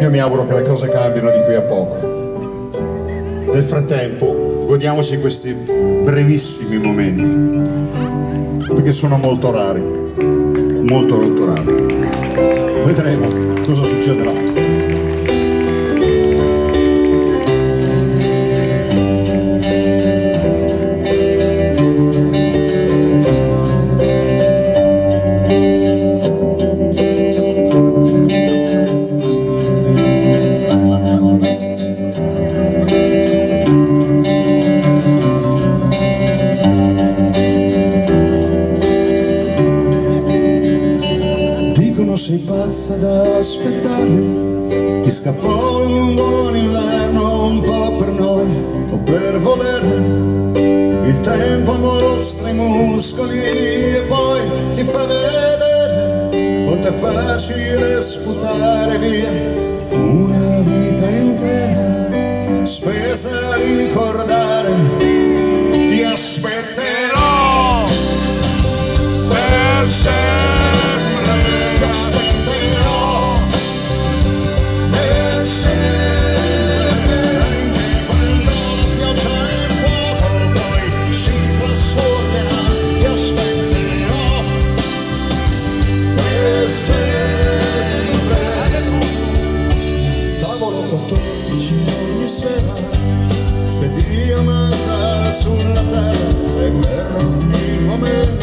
Io mi auguro che le cose cambino di qui a poco. Nel frattempo, godiamoci questi brevissimi momenti, perché sono molto rari, molto molto rari. Vedremo cosa succederà. Sei pazza da aspettare Ti scappò un buon inverno un po' per noi o per volere Il tempo mostra i muscoli e poi ti fa vedere. Quanto è facile sputare via una vita intera Spesa a ricordare. Ti aspetterò azul la tarde, en mi momento.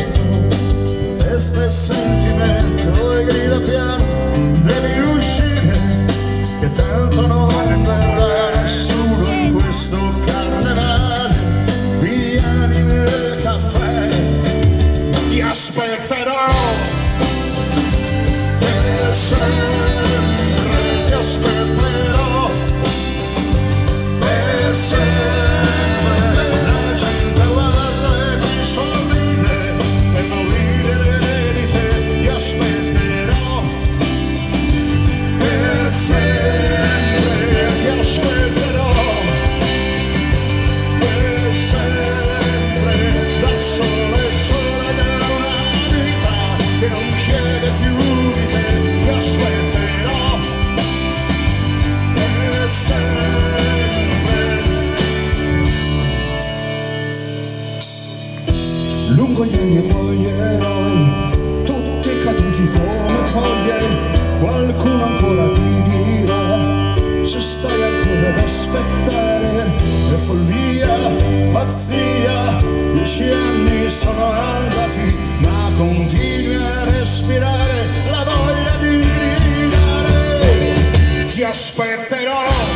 Lungo gli eroi, tutti caduti come foglie, gridare, ti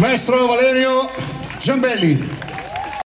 Maestro Valerio Giambelli.